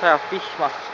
Ja, ich mach's.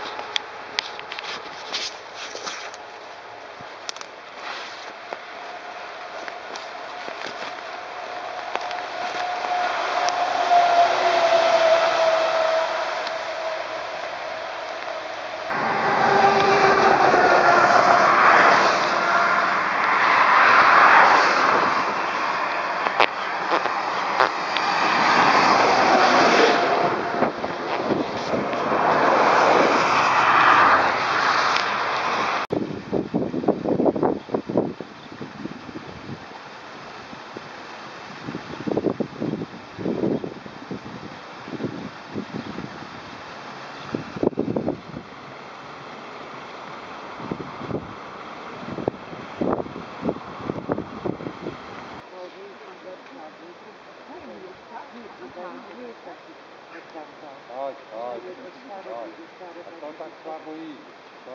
Chodź. A to tak słabo idzie. To